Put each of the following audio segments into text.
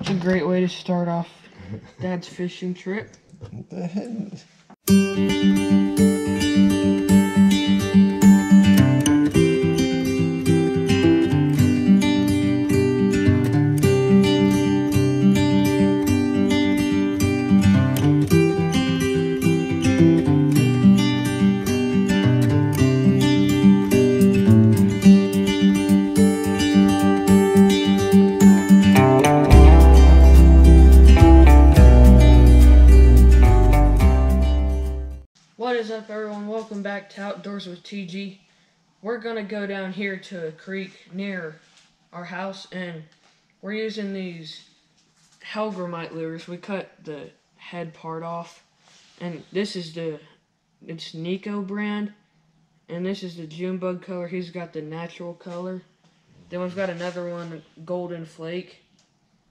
It's a great way to start off Dad's fishing trip. What the hell? With TG. We're gonna go down here to a creek near our house, and we're using these Hellgrammite lures. We cut the head part off, and this is the it's Nico brand, and this is the June bug color. He's got the natural color. Then we've got another one, Golden Flake.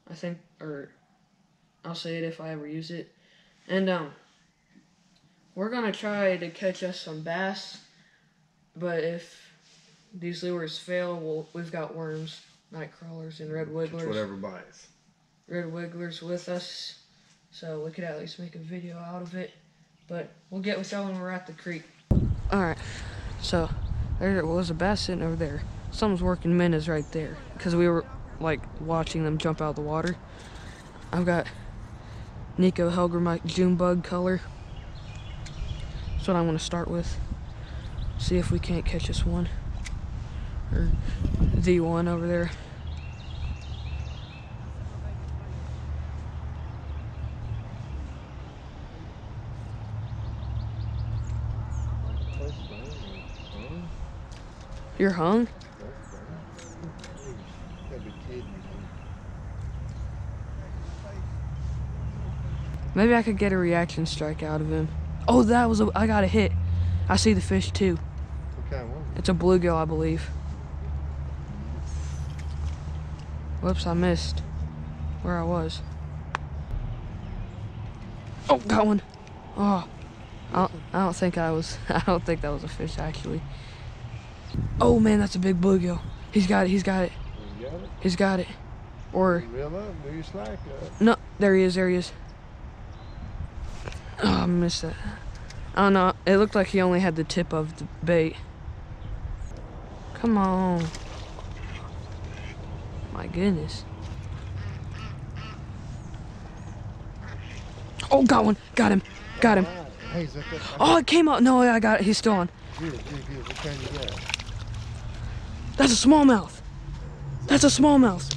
I think, or I'll say it if I ever use it, and um. We're gonna try to catch us some bass, but if these lures fail, we'll, we've got worms, night crawlers, and red mm, wigglers. Whatever bites. Red wigglers with us, so we could at least make a video out of it. But we'll get with y'all when we're at the creek. All right, so there was a bass sitting over there. Someone's working minnows right there because we were like watching them jump out of the water. I've got Nico Hellgrammite June bug color. That's what I want to start with. See if we can't catch this one. Or the one over there. You're hung? Maybe I could get a reaction strike out of him. Oh, that was a. I got a hit. I see the fish too. Kind? It's a bluegill, I believe. Whoops, I missed where I was. Oh, got one. Oh, I don't, I don't think I was. I don't think that was a fish actually. Oh man, that's a big bluegill. He's got it. He's got it. You got it? He's got it. Or Reel up, do your slack up. no, there he is. There he is. Oh, I missed that. I don't know. It looked like he only had the tip of the bait. Come on. My goodness. Oh, got one. Got him. Got him. Hey, is that that? Oh, it came out. No, I got it. He's still on. That's a smallmouth. That's a smallmouth.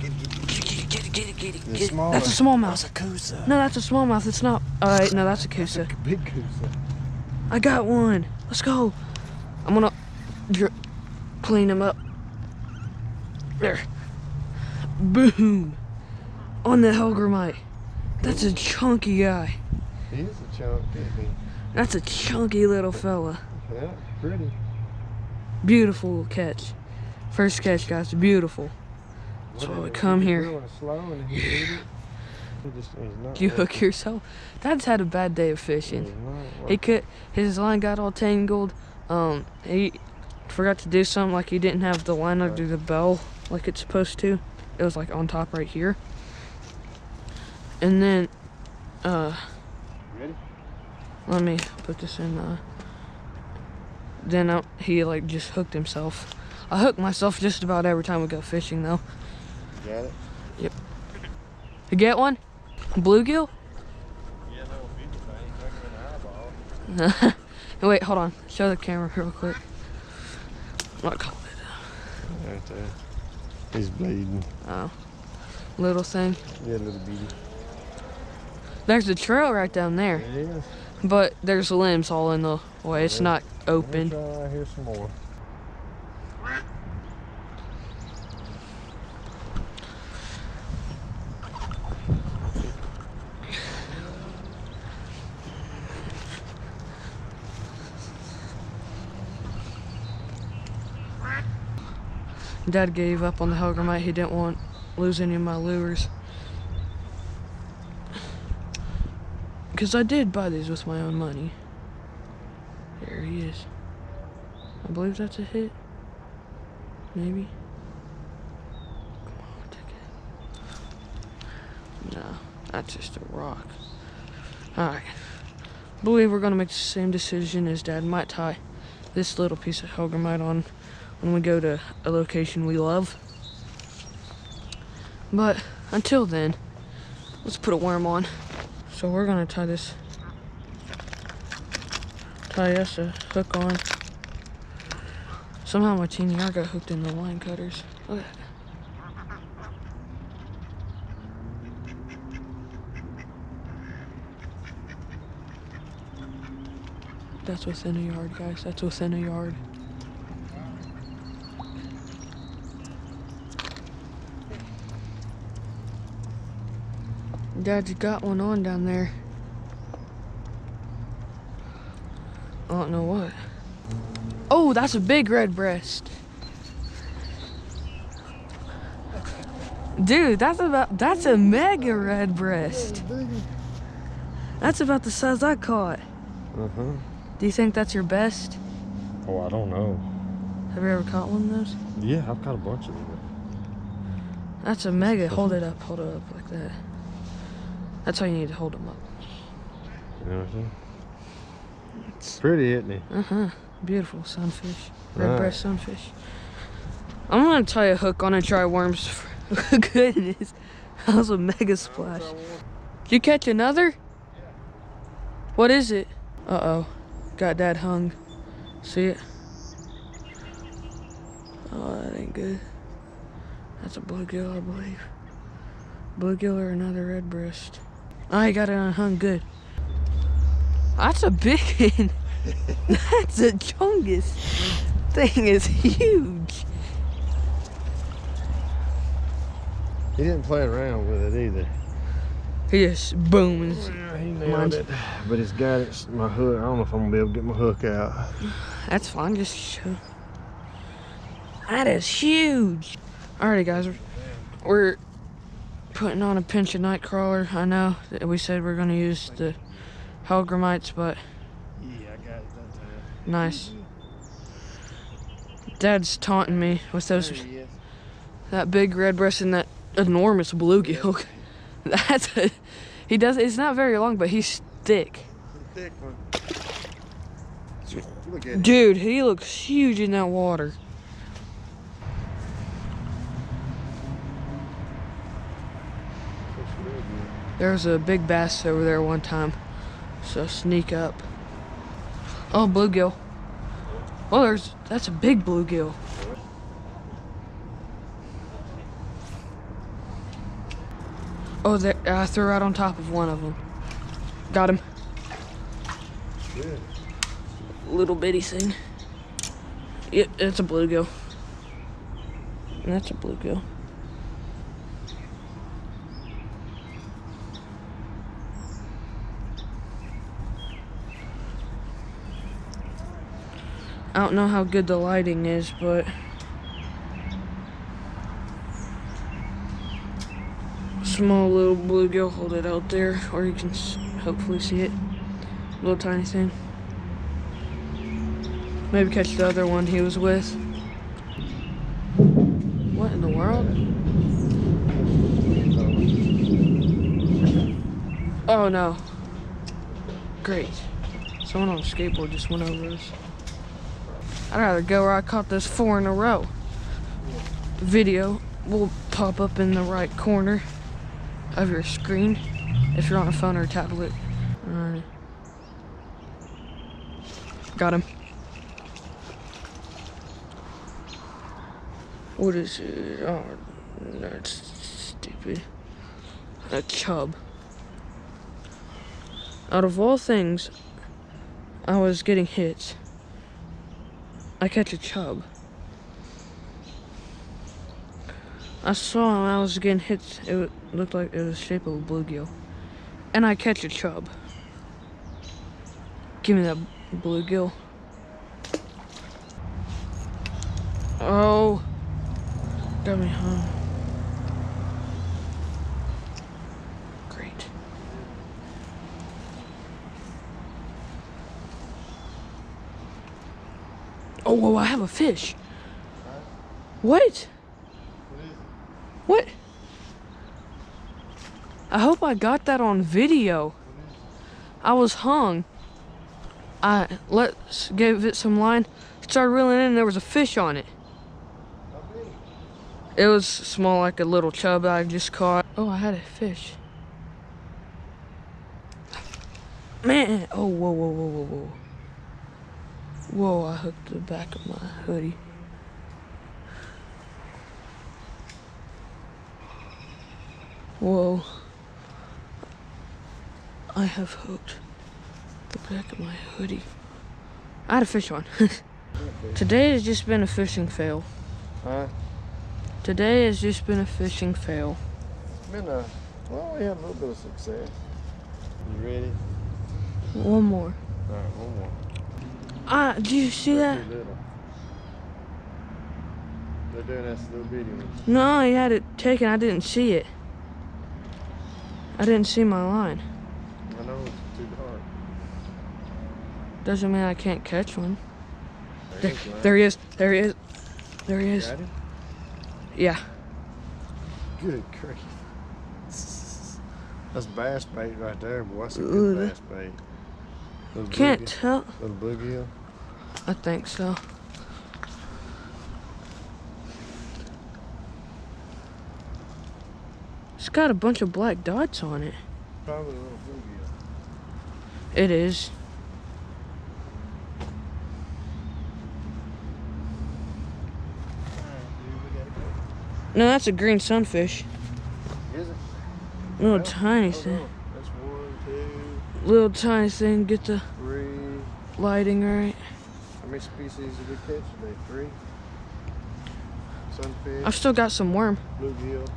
Get it, get it. Get it, get it, That's a smallmouth. That's a Coosa. No, that's a smallmouth. It's not. All right, no, that's a Coosa. Big Coosa. I got one. Let's go. I'm gonna clean him up. There. Boom. On the Hellgrammite. That's a chunky guy. He is a chunk. That's a chunky little fella. Yeah, pretty. Beautiful catch. First catch, guys. Beautiful. That's why we come here. Slow and he. He just, he's not You hook yourself. Dad's had a bad day of fishing. He could. His line got all tangled. Um, he forgot to do something like he didn't have the line under the bell like it's supposed to. It was like on top right here. And then, uh, Ready? let me put this in. Uh, then uh, he like just hooked himself. I hook myself just about every time we go fishing though. Got it? Yep. You get one? Bluegill? Yeah, no, if anything, bigger than an eyeball. Wait, hold on. Show the camera real quick. What call it? Right there. He's bleeding. Oh, little thing. Yeah, little bitty. There's a trail right down there, It is. but there's limbs all in the way. It's not open. Let me try uh, here some more. Dad gave up on the Hellgrammite. He didn't want lose any of my lures. Because I did buy these with my own money. There he is. I believe that's a hit. Maybe. Come on, take it. No, that's just a rock. Alright. believe we're gonna make the same decision as Dad might tie this little piece of hellgrammite on when we go to a location we love. But until then, let's put a worm on. So we're gonna tie this tie us a hook on. Somehow my teeny R got hooked in the line cutters. Look at that. That's within a yard, guys. That's within a yard. Dad's got one on down there. I don't know what. Oh, that's a big red breast. Dude, that's about that's a mega red breast. That's about the size I caught. Uh-huh. Do you think that's your best? Oh, I don't know. Have you ever caught one of those? Yeah, I've caught a bunch of them. That's a mega. Hold it up. Hold it up like that. That's how you need to hold them up. You know what I'm saying? It's pretty, isn't he? Uh huh. Beautiful sunfish. Red Right. breast sunfish. I'm gonna tie a hook on and try worms. For goodness, that was a mega splash. Did you catch another? What is it? Uh oh. Got dad hung. See it? Oh, that ain't good. That's a bluegill, I believe. Bluegill or another red breast. I got it unhung good. That's a big one. That's a chungus. Thing is huge. He didn't play around with it either. He just booms. Oh, yeah, he nailed it. But it's got its, my hook. I don't know if I'm gonna be able to get my hook out. That's fine. Just show. That is huge. Alrighty, guys. We're putting on a pinch of night crawler. I know that we said we're gonna use the Hellgrammites, but Yeah, I got it that time. nice. Dad's taunting me with those that big red breast and that enormous bluegill. That's a, he does. It's not very long, but he's thick. Thick one. Look at it. Dude, he looks huge in that water. Looks real good. There was a big bass over there one time, so sneak up. Oh, bluegill. Well, there's that's a big bluegill. Oh, there, I threw right on top of one of them. Got him. Good. Little bitty thing. Yep, it's a bluegill. That's a bluegill. I don't know how good the lighting is, but small little bluegill. Hold it out there, or you can hopefully see it. Little tiny thing. Maybe catch the other one he was with. What in the world? Oh no. Great. Someone on a skateboard just went over us. I'd rather go where I caught those four in a row. Video will pop up in the right corner of your screen if you're on a phone or a tablet. Alright. Got him. What is it? Oh, that's stupid. A chub. Out of all things, I was getting hits. I catch a chub. I saw him, I was getting hit. It looked like it was the shape of a bluegill. And I catch a chub. Give me that bluegill. Oh. Got me home. Great. Oh, whoa, I have a fish. What? What? I hope I got that on video. I was hung. I let's give it some line. Started reeling in. And there was a fish on it. It was small, like a little chub I just caught. Oh, I had a fish. Man, oh, whoa, whoa, whoa, whoa, whoa. Whoa, I hooked the back of my hoodie. Whoa. I have hooked the back of my hoodie. I had a fish on. Today has just been a fishing fail. Huh? Today has just been a fishing fail. It's been a, well, we had a little bit of success. You ready? One more. All right, one more. Ah, do you see that? They're doing this little bitty ones. No, he had it taken. I didn't see it. I didn't see my line. I know it's too dark. Doesn't mean I can't catch one. There, There, is there he is. There he is. There he is. Yeah. Good grief. That's bass bait right there, boy. That's a good that- bass bait. Little Can't bluegill- tell. Little bluegill. I think so. It's got a bunch of black dots on it. Probably a little bluegill. It is. No, that's a green sunfish. Is it? Little Well, tiny hold thing. on. That's one, two, Little tiny thing. Get the three. lighting right. How many species did we catch today? Three? Sunfish, I've still got some worm. bluegill.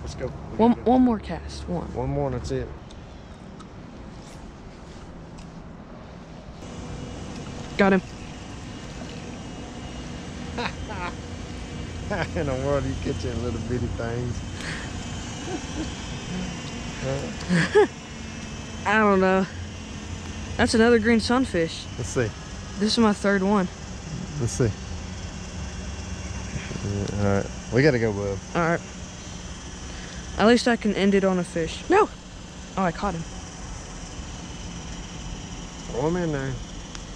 Let's go. One, one more cast. One. One more, that's it. Got him. in the world you catching little bitty things? I don't know. That's another green sunfish. Let's see. This is my third one. Let's see. Yeah, all right, we gotta go, bub. All right. At least I can end it on a fish. No. Oh, I caught him. Throw him in there.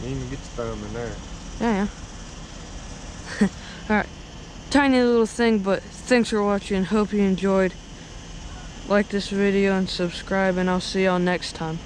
You need to get your thumb in there. Yeah, yeah. All right. Tiny little thing, but thanks for watching. Hope you enjoyed. Like this video and subscribe, and I'll see y'all next time.